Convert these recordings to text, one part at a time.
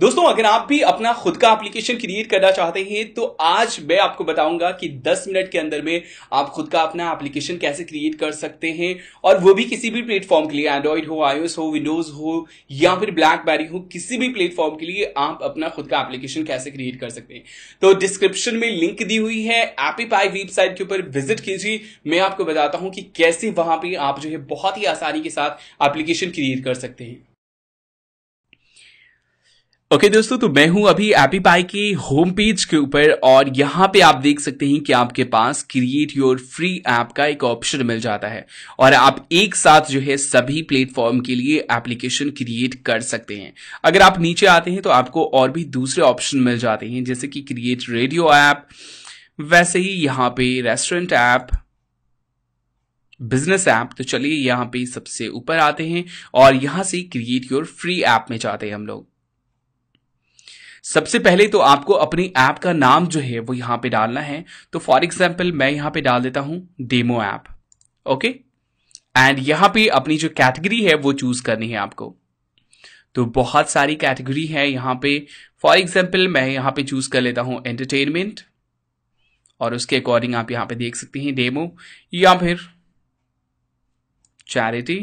दोस्तों, अगर आप भी अपना खुद का एप्लीकेशन क्रिएट करना चाहते हैं तो आज मैं आपको बताऊँगा कि 10 मिनट के अंदर में आप खुद का अपना एप्लीकेशन कैसे क्रिएट कर सकते हैं। और वो भी किसी भी प्लेटफॉर्म के लिए एंड्रॉइड हो आईओएस हो विंडोज़ हो, या फिर ब्लैकबेरी हो, किसी भी प्लेटफॉर्म के लिए आप अपना खुद का एप्लीकेशन कैसे क्रिएट कर सकते हैं। तो डिस्क्रिप्शन में लिंक दी हुई है एपीपाई वेबसाइट के ऊपर विज़िट कीजिए। मैं आपको बताता हूँ कि कैसे वहाँ पर आप जो है बहुत ही आसानी के साथ एप्लीकेशन क्रिएट कर सकते हैं। ओके okay, दोस्तों तो मैं हूँ अभी एपी पाई के होम पेज के ऊपर और यहाँ पे आप देख सकते हैं कि आपके पास क्रिएट योर फ्री ऐप का एक ऑप्शन मिल जाता है और आप एक साथ जो है सभी प्लेटफॉर्म के लिए एप्लीकेशन क्रिएट कर सकते हैं। अगर आप नीचे आते हैं तो आपको और भी दूसरे ऑप्शन मिल जाते हैं जैसे कि क्रिएट रेडियो ऐप वैसे ही यहाँ पे रेस्टोरेंट ऐप बिज़नेस ऐप तो चलिए यहाँ पे सबसे ऊपर आते हैं और यहाँ से क्रिएट योर फ्री ऐप में जाते हैं हम लोग। सबसे पहले तो आपको अपनी ऐप का नाम जो है वो यहाँ पे डालना है। तो फॉर एग्ज़ाम्पल मैं यहाँ पे डाल देता हूँ डेमो ऐप, ओके? एंड यहाँ पे अपनी जो कैटेगरी है वो चूज़ करनी है आपको। तो बहुत सारी कैटेगरी है यहाँ पे। फॉर एग्ज़ाम्पल मैं यहाँ पे चूज़ कर लेता हूँ एंटरटेनमेंट, और उसके अकॉर्डिंग आप यहाँ पे देख सकते हैं डेमो। या फिर चैरिटी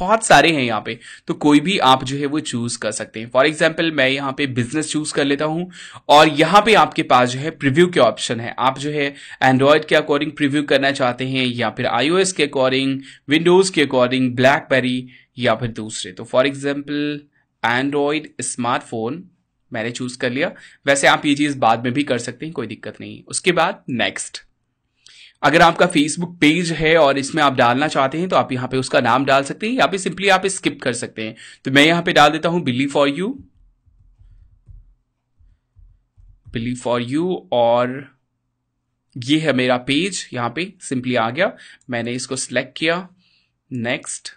बहुत सारे हैं यहाँ पे तो कोई भी आप जो है वो चूज़ कर सकते हैं। फॉर एग्ज़ाम्पल मैं यहाँ पे बिज़नेस चूज़ कर लेता हूँ, और यहाँ पे आपके पास जो है प्रिव्यू के ऑप्शन है। आप जो है एंड्रॉयड के अकॉर्डिंग प्रिव्यू करना चाहते हैं, या फिर आईओएस के अकॉर्डिंग विंडोज़ के अकॉर्डिंग ब्लैकबेरी या फिर दूसरे। तो फॉर एग्ज़ाम्पल एंड्रॉयड स्मार्टफ़ोन मैंने चूज़ कर लिया। वैसे आप ये चीज़ बाद में भी कर सकते हैं, कोई दिक्कत नहीं। उसके बाद नेक्स्ट अगर आपका फेसबुक पेज है और इसमें आप डालना चाहते हैं तो आप यहाँ पे उसका नाम डाल सकते हैं, या फिर सिंपली आप स्किप कर सकते हैं। तो मैं यहाँ पे डाल देता हूँ billy for you billy for you और ये है मेरा पेज यहाँ पे सिंपली आ गया। मैंने इसको सिलेक्ट किया। नेक्स्ट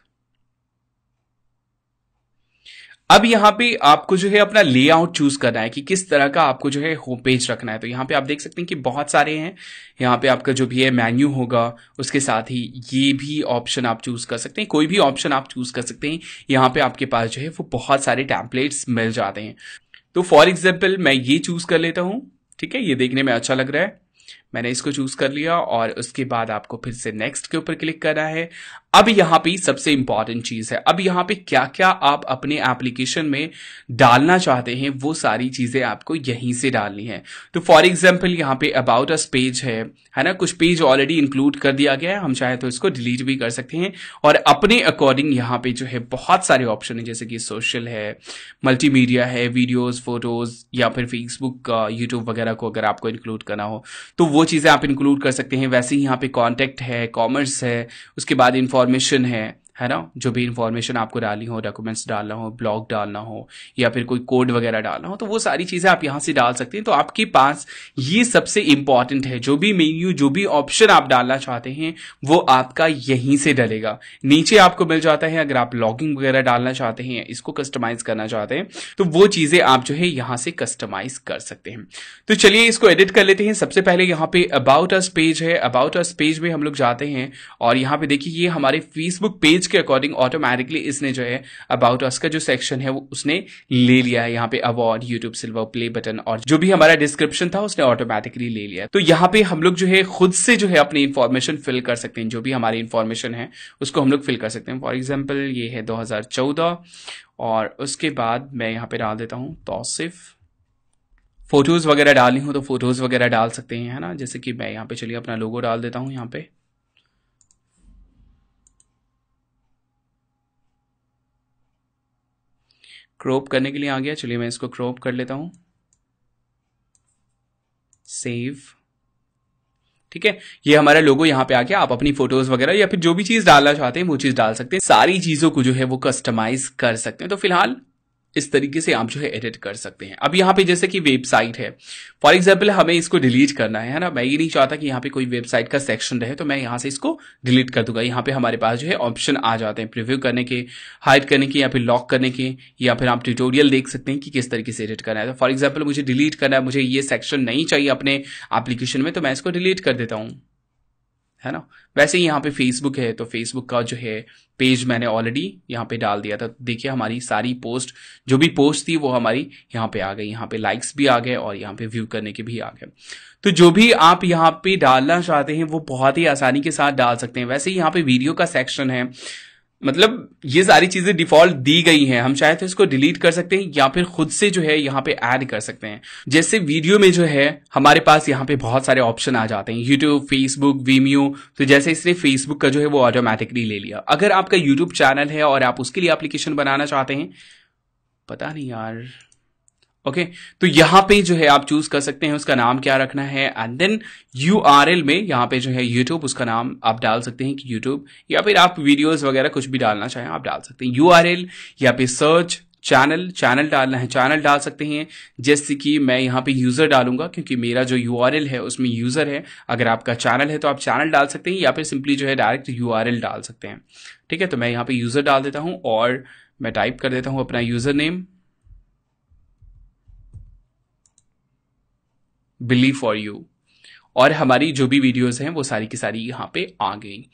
अब यहाँ पे आपको जो है अपना लेआउट चूज़ करना है कि किस तरह का आपको जो है होम पेज रखना है। तो यहाँ पे आप देख सकते हैं कि बहुत सारे हैं। यहाँ पे आपका जो भी है मेन्यू होगा, उसके साथ ही ये भी ऑप्शन आप चूज़ कर सकते हैं। कोई भी ऑप्शन आप चूज़ कर सकते हैं। यहाँ पे आपके पास जो है वो बहुत सारे टैंपलेट्स मिल जाते हैं। तो फॉर एग्ज़ाम्पल मैं ये चूज़ कर लेता हूँ। ठीक है? ये देखने में अच्छा लग रहा है। मैंने इसको चूज़ कर लिया और उसके बाद आपको फिर से नेक्स्ट के ऊपर क्लिक करना है। अब यहाँ पे सबसे इंपॉर्टेंट चीज़ है। अब यहाँ पे क्या क्या आप अपने एप्लीकेशन में डालना चाहते हैं, वो सारी चीज़ें आपको यहीं से डालनी है। तो फॉर एग्ज़ाम्पल यहाँ पे अबाउट अस पेज है है ना? कुछ पेज ऑलरेडी इंक्लूड कर दिया गया है, हम चाहे तो इसको डिलीट भी कर सकते हैं। और अपने अकॉर्डिंग यहाँ पे जो है, बहुत सारे ऑप्शन है, जैसे कि सोशल है मल्टीमीडिया है वीडियोज़ फ़ोटोज़ या फिर फेसबुक यूट्यूब वगैरह को अगर आपको इंक्लूड करना हो तो वो चीज़ें आप इंक्लूड कर सकते हैं। वैसे ही यहाँ पे कॉन्टेक्ट है कॉमर्स है, उसके बाद इंफॉर्मेशन है। है ना? जो भी इंफॉर्मेशन आपको डालनी हो डॉक्यूमेंट्स डालना हो ब्लॉग डालना हो, या फिर कोई कोड वगैरह डालना हो तो वो सारी चीज़ें आप यहाँ से डाल सकते हैं। तो आपके पास ये सबसे इंपॉर्टेंट है। जो भी मेन्यू जो भी ऑप्शन आप डालना चाहते हैं, वो आपका यहीं से डलेगा। नीचे आपको मिल जाता है, अगर आप लॉगिंग वगैरह डालना चाहते हैं, इसको कस्टमाइज करना चाहते हैं तो वो चीज़ें आप जो है यहाँ से कस्टमाइज कर सकते हैं। तो चलिए इसको एडिट कर लेते हैं। सबसे पहले यहाँ पे अबाउट अस पेज है। अबाउट अस पेज में हम लोग जाते हैं, और यहाँ पे देखिए, ये हमारे फेसबुक पेज के अकॉर्डिंग ऑटोमेटिकली इसने जो है अबाउट अस का जो सेक्शन है, वो उसने ले लिया है। यहाँ पे award YouTube silver play button और जो भी हमारा डिस्क्रिप्शन था, उसने ऑटोमेटिकली ले लिया तो यहाँ पे हम लोग जो है खुद से जो है अपनी इन्फॉर्मेशन फिल कर सकते हैं। जो भी हमारी इन्फॉर्मेशन है, उसको हम लोग फिल कर सकते हैं। फॉर एग्ज़ाम्पल ये है दो हज़ार चौदह और उसके बाद मैं यहाँ पे डाल देता हूँ तौसिफ। फ़ोटोज़ वगैरह डालनी हो तो फ़ोटोज़ वगैरह डाल सकते हैं, है ना? जैसे कि मैं यहाँ पे, चलिए अपना लोगो डाल देता हूँ यहाँ पे। क्रॉप करने के लिए आ गया। चलिए मैं इसको क्रॉप कर लेता हूँ। सेव ठीक है? ये हमारा लोगो यहाँ पे आ गया। आप अपनी फ़ोटोज़ वगैरह या फिर जो भी चीज़ डालना चाहते हैं, वो चीज़ डाल सकते हैं। सारी चीज़ों को जो है वो कस्टमाइज कर सकते हैं। तो फ़िलहाल इस तरीके से आप जो है एडिट कर सकते हैं। अब यहाँ पे जैसे कि वेबसाइट है। फॉर एग्ज़ाम्पल हमें इसको डिलीट करना है ना? मैं ये नहीं चाहता कि यहाँ पे कोई वेबसाइट का सेक्शन रहे तो मैं यहाँ से इसको डिलीट कर दूँगा। यहाँ पे हमारे पास जो है ऑप्शन आ जाते हैं प्रिव्यू करने के हाइड करने के, या फिर लॉक करने के, या फिर आप ट्यूटोरियल देख सकते हैं कि किस तरीके से एडिट करना है। तो फॉर एग्ज़ाम्पल मुझे डिलीट करना है, मुझे ये सेक्शन नहीं चाहिए अपने एप्लीकेशन में तो मैं इसको डिलीट कर देता हूँ। है ना? वैसे ही यहाँ पे फेसबुक है तो फेसबुक का जो है पेज मैंने ऑलरेडी यहाँ पे डाल दिया था। देखिए, हमारी सारी पोस्ट जो भी पोस्ट थी वो हमारी यहाँ पे आ गई। यहाँ पे लाइक्स भी आ गए और यहाँ पे व्यू करने के भी आ गए। तो जो भी आप यहाँ पे डालना चाहते हैं, वो बहुत ही आसानी के साथ डाल सकते हैं। वैसे ही यहाँ पे वीडियो का सेक्शन है। मतलब ये सारी चीज़ें डिफ़ॉल्ट दी गई हैं। हम चाहे तो इसको डिलीट कर सकते हैं या फिर खुद से जो है यहाँ पे ऐड कर सकते हैं। जैसे वीडियो में जो है हमारे पास यहाँ पे बहुत सारे ऑप्शन आ जाते हैं। यूट्यूब फेसबुक वीमियो तो जैसे इसने फेसबुक का जो है वो ऑटोमेटिकली ले लिया। अगर आपका यूट्यूब चैनल है और आप उसके लिए एप्लीकेशन बनाना चाहते हैं, पता नहीं यार। ओके okay, तो यहाँ पे जो है आप चूज़ कर सकते हैं उसका नाम क्या रखना है and then U R L में यहाँ पे जो है यूट्यूब उसका नाम आप डाल सकते हैं कि यूट्यूब या फिर आप वीडियोस वगैरह कुछ भी डालना चाहें आप डाल सकते हैं। यू आर एल या फिर सर्च चैनल चैनल डालना है चैनल डाल सकते हैं जैसे कि मैं यहाँ पे यूज़र डालूँगा क्योंकि मेरा जो यूआरएल है उसमें यूज़र है। अगर आपका चैनल है तो आप चैनल डाल सकते हैं या फिर सिंपली जो है डायरेक्ट यूआरएल डाल सकते हैं। ठीक है तो मैं यहाँ पे यूज़र डाल देता हूँ और मैं टाइप कर देता हूँ अपना user name believe for you और हमारी जो भी वीडियोस हैं, वो सारी की सारी यहाँ पे आ गई।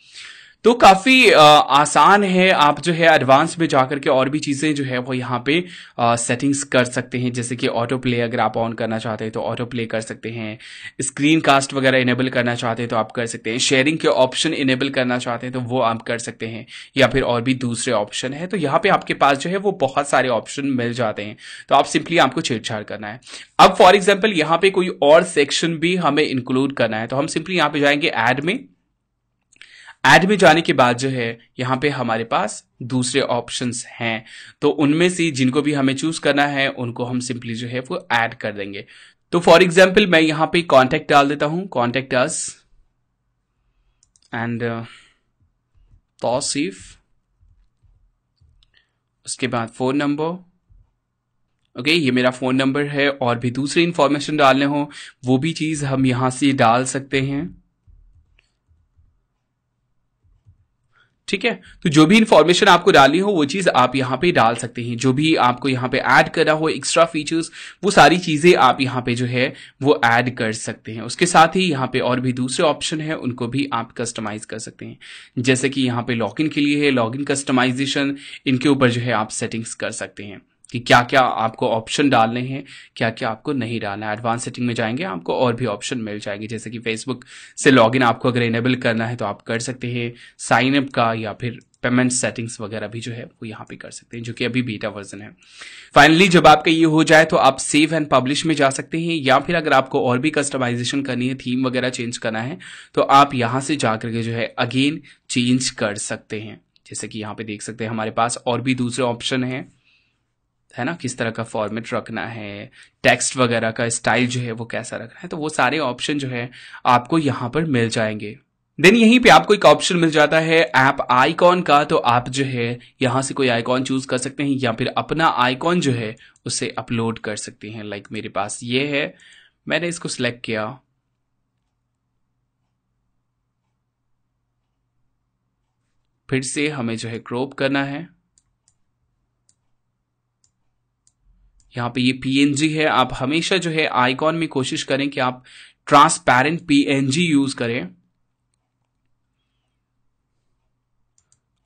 तो काफ़ी आसान है। आप जो है एडवांस में जाकर के और भी चीज़ें जो है वो यहाँ पे सेटिंग्स कर सकते हैं। जैसे कि ऑटो प्ले अगर आप ऑन करना चाहते हैं तो ऑटो प्ले कर सकते हैं। स्क्रीन कास्ट वगैरह इनेबल करना चाहते हैं तो आप कर सकते हैं। शेयरिंग के ऑप्शन इनेबल करना चाहते हैं तो वो आप कर सकते हैं। या फिर और भी दूसरे ऑप्शन है। तो यहाँ पे आपके पास जो है वो बहुत सारे ऑप्शन मिल जाते हैं। तो आप सिंपली आपको छेड़छाड़ करना है। अब फॉर एग्ज़ाम्पल यहाँ पे कोई और सेक्शन भी हमें इंक्लूड करना है। तो हम सिंपली यहाँ पे जाएँगे एड में। एड में जाने के बाद जो है यहाँ पे हमारे पास दूसरे ऑप्शंस हैं। तो उनमें से जिनको भी हमें चूज़ करना है उनको हम सिंपली जो है वो ऐड कर देंगे। तो फॉर एग्ज़ाम्पल मैं यहाँ पे कॉन्टेक्ट डाल देता हूँ। कॉन्टेक्ट अस एंड तौसीफ उसके बाद फ़ोन नंबर ओके okay, ये मेरा फ़ोन नंबर है और भी दूसरी इंफॉर्मेशन डालने हो वो भी चीज़ हम यहाँ से डाल सकते हैं। ठीक है? तो जो भी इंफॉर्मेशन आपको डाली हो, वो चीज़ आप यहाँ पे डाल सकते हैं। जो भी आपको यहाँ पे ऐड करना हो एक्स्ट्रा फीचर्स वो सारी चीज़ें आप यहाँ पे जो है, वो ऐड कर सकते हैं। उसके साथ ही यहाँ पे और भी दूसरे ऑप्शन है, उनको भी आप कस्टमाइज कर सकते हैं। जैसे कि यहाँ पे लॉगिन के लिए है लॉगिन कस्टमाइजेशन इनके ऊपर जो है आप सेटिंग्स कर सकते हैं। कि क्या क्या आपको ऑप्शन डालने हैं क्या क्या आपको नहीं डालना है। एडवांस सेटिंग में जाएँगे, आपको और भी ऑप्शन मिल जाएँगे। जैसे कि फेसबुक से लॉगिन आपको अगर इनेबल करना है तो आप कर सकते हैं साइन अप का या फिर पेमेंट सेटिंग्स वगैरह भी जो है वो यहाँ पे कर सकते हैं, जो कि अभी बीटा वर्जन है। फाइनली जब आपका ये हो जाए तो आप सेव एंड पब्लिश में जा सकते हैं, या फिर अगर आपको और भी कस्टमाइजेशन करनी है थीम वगैरह चेंज करना है तो आप यहाँ से जाकर के जो है अगेन चेंज कर सकते हैं। जैसे कि यहाँ पे देख सकते हैं, हमारे पास और भी दूसरे ऑप्शन हैं। है ना, किस तरह का फॉर्मेट रखना है टेक्स्ट वगैरह का स्टाइल जो है वो कैसा रखना है तो वो सारे ऑप्शन जो है आपको यहाँ पर मिल जाएँगे। देन यहीं पे आपको एक ऑप्शन मिल जाता है ऐप आइकॉन का तो आप जो है यहाँ से कोई आइकॉन चूज़ कर सकते हैं या फिर अपना आइकॉन जो है उसे अपलोड कर सकते हैं। लाइक मेरे पास ये है, मैंने इसको सिलेक्ट किया। फिर से हमें जो है क्रॉप करना है। यहाँ पे ये पीएनजी है। आप हमेशा जो है आईकॉन में कोशिश करें कि आप ट्रांसपेरेंट पीएनजी यूज़ करें।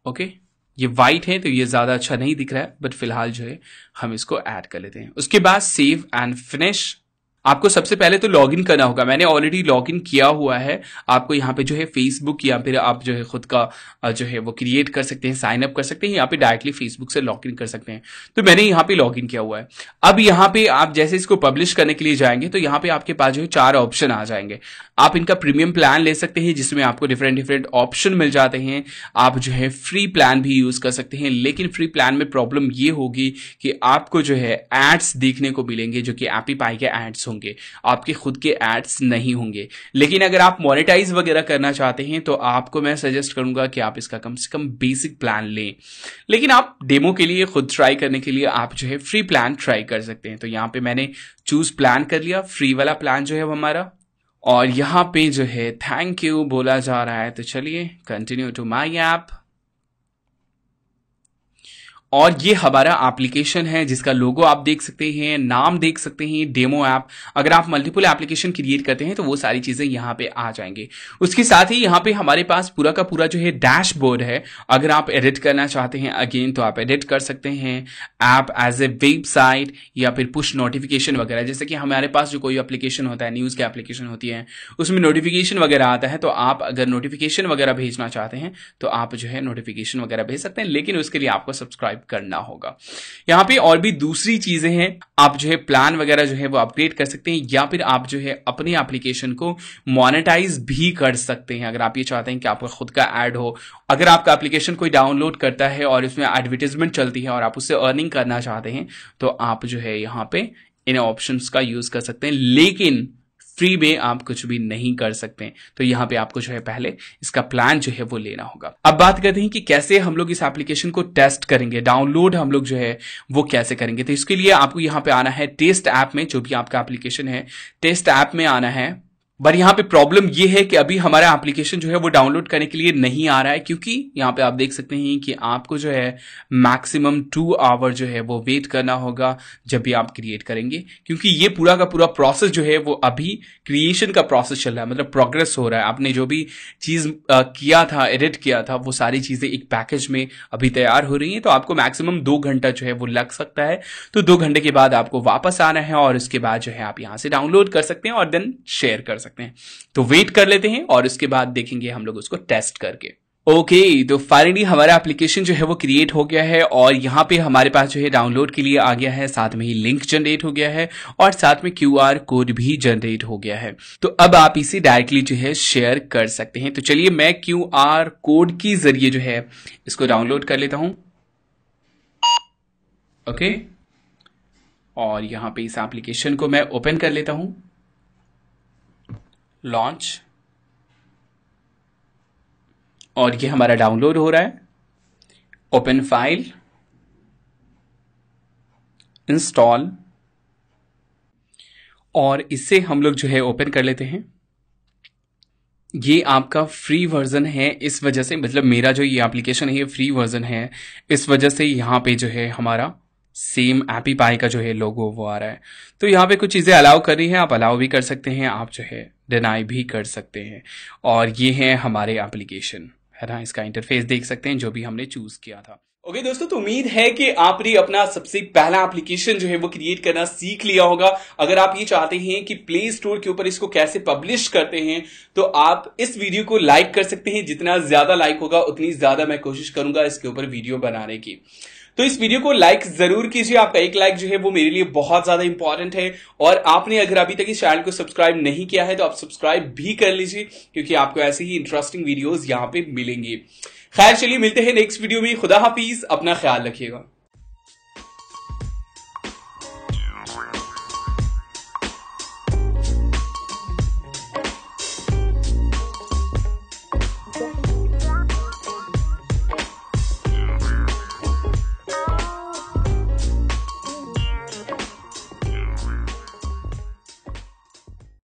ओके ये व्हाइट है तो ये ज़्यादा अच्छा नहीं दिख रहा है बट फ़िलहाल जो है हम इसको ऐड कर लेते हैं। उसके बाद सेव एंड फिनिश आपको सबसे पहले तो लॉगिन करना होगा। मैंने ऑलरेडी लॉगिन किया हुआ है। आपको यहाँ पे जो है फेसबुक या फिर आप जो है खुद का जो है वो क्रिएट कर सकते हैं साइन अप कर सकते हैं यहाँ पे डायरेक्टली फेसबुक से लॉगिन कर सकते हैं। तो मैंने यहाँ पे लॉगिन किया हुआ है। अब यहाँ पे आप जैसे इसको पब्लिश करने के लिए जाएँगे तो यहाँ पे आपके पास जो है चार ऑप्शन आ जाएँगे। आप इनका प्रीमियम प्लान ले सकते हैं जिसमें आपको डिफरेंट डिफरेंट ऑप्शन मिल जाते हैं। आप जो है फ्री प्लान भी यूज़ कर सकते हैं। लेकिन फ्री प्लान में प्रॉब्लम ये होगी कि आपको जो है एड्स देखने को मिलेंगे जो कि एपी पाई के एड्स होंगे, आपके खुद के एड्स नहीं होंगे। लेकिन अगर आप मोनेटाइज वगैरह करना चाहते हैं तो आपको मैं सजेस्ट करूँगा कि आप इसका कम से कम बेसिक प्लान लें। लेकिन आप डेमो के लिए खुद ट्राई करने के लिए आप जो है फ्री प्लान ट्राई कर सकते हैं। तो यहाँ पे मैंने चूज़ प्लान कर लिया फ्री वाला प्लान जो है हमारा। और यहाँ पे जो है थैंक यू बोला जा रहा है। तो चलिए कंटिन्यू टू माई ऐप और ये हमारा एप्लीकेशन है, जिसका लोगो आप देख सकते हैं, नाम देख सकते हैं डेमो ऐप अगर आप मल्टीपल एप्लीकेशन क्रिएट करते हैं तो वो सारी चीज़ें यहाँ पे आ जाएँगे। उसके साथ ही यहाँ पे हमारे पास पूरा का पूरा जो है डैशबोर्ड है। अगर आप एडिट करना चाहते हैं अगेन तो आप एडिट कर सकते हैं। ऐप एज ए वेबसाइट या फिर पुश नोटिफिकेशन वगैरह। जैसे कि हमारे पास जो कोई एप्लीकेशन होता है न्यूज़ की एप्लीकेशन होती है, उसमें नोटिफिकेशन वगैरह आता है तो आप अगर नोटिफिकेशन वगैरह भेजना चाहते हैं तो आप जो है नोटिफिकेशन वगैरह भेज सकते हैं। लेकिन उसके लिए आपको सब्सक्राइब करना होगा। यहाँ पे और भी दूसरी चीज़ें हैं, आप जो है प्लान वगैरह जो है वो अपग्रेड कर सकते हैं, या फिर आप जो है अपनी एप्लीकेशन को मोनेटाइज भी कर सकते हैं। अगर आप ये चाहते हैं कि आपका खुद का एड हो, अगर आपका एप्लीकेशन कोई डाउनलोड करता है और इसमें एडवर्टीजमेंट चलती है और आप उससे अर्निंग करना चाहते हैं तो आप जो है यहाँ पे इन ऑप्शंस का यूज़ कर सकते हैं। लेकिन फ्री में आप कुछ भी नहीं कर सकते। तो यहाँ पे आपको जो है पहले इसका प्लान जो है वो लेना होगा। अब बात करते हैं कि कैसे हम लोग इस एप्लीकेशन को टेस्ट करेंगे डाउनलोड हम लोग जो है वो कैसे करेंगे। तो इसके लिए आपको यहाँ पे आना है टेस्ट ऐप में, जो भी आपका एप्लीकेशन है टेस्ट ऐप में आना है। पर यहाँ पे प्रॉब्लम ये है कि अभी हमारा एप्लीकेशन जो है वो डाउनलोड करने के लिए नहीं आ रहा है, क्योंकि यहाँ पे आप देख सकते हैं कि आपको जो है मैक्सिमम टू आवर जो है वो वेट करना होगा जब भी आप क्रिएट करेंगे। क्योंकि ये पूरा का पूरा प्रोसेस जो है वो अभी क्रिएशन का प्रोसेस चल रहा है मतलब प्रोग्रेस हो रहा है। आपने जो भी चीज़ किया था एडिट किया था, वो सारी चीज़ें एक पैकेज में अभी तैयार हो रही है तो आपको मैक्सिमम दो घंटा जो है वो लग सकता है। तो दो घंटे के बाद आपको वापस आना है और उसके बाद जो है आप यहाँ से डाउनलोड कर सकते हैं और देन शेयर कर सकते सकते हैं। तो वेट कर लेते हैं और उसके बाद देखेंगे हम लोग उसको टेस्ट करके। ओके okay, तो फाइनली हमारा एप्लीकेशन जो है वो क्रिएट हो गया है और यहाँ पे हमारे पास जो है डाउनलोड के लिए आ गया है साथ में ही लिंक जनरेट हो गया है और साथ में क्यू आर कोड भी जनरेट हो गया है। तो अब आप इसे डायरेक्टली जो है शेयर कर सकते हैं। तो चलिए मैं क्यू आर कोड के ज़रिए जो है इसको डाउनलोड कर लेता हूँ। Okay okay? और यहाँ पे इस एप्लीकेशन को मैं ओपन कर लेता हूँ। लॉन्च और ये हमारा डाउनलोड हो रहा है। ओपन फ़ाइल इंस्टॉल और इससे हम लोग जो है ओपन कर लेते हैं। ये आपका फ्री वर्जन है, इस वजह से मतलब मेरा जो ये एप्लीकेशन है, ये फ्री वर्जन है। इस वजह से यहाँ पे जो है हमारा सेम एपी पाई का जो है लोगो वो आ रहा है। तो यहाँ पे कुछ चीज़ें अलाउ कर रही है आप अलाउ भी कर सकते हैं आप जो है डिनाई भी कर सकते हैं। और ये है हमारे एप्लीकेशन है ना? इसका इंटरफेस देख सकते हैं जो भी हमने चूज़ किया था। ओके okay, दोस्तों तो उम्मीद है कि आपने अपना सबसे पहला एप्लीकेशन जो है वो क्रिएट करना सीख लिया होगा। अगर आप ये चाहते हैं कि प्ले स्टोर के ऊपर इसको कैसे पब्लिश करते हैं तो आप इस वीडियो को लाइक कर सकते हैं। जितना ज़्यादा लाइक होगा उतनी ज़्यादा मैं कोशिश करूँगा इसके ऊपर वीडियो बनाने की। तो इस वीडियो को लाइक ज़रूर कीजिए। आपका एक लाइक जो है वो मेरे लिए बहुत ज़्यादा इंपॉर्टेंट है। और आपने अगर अभी तक इस चैनल को सब्सक्राइब नहीं किया है तो आप सब्सक्राइब भी कर लीजिए, क्योंकि आपको ऐसे ही इंटरेस्टिंग वीडियोज़ यहाँ पे मिलेंगे। खैर, चलिए मिलते हैं नेक्स्ट वीडियो में। खुदा हाफिज। अपना ख्याल रखिएगा।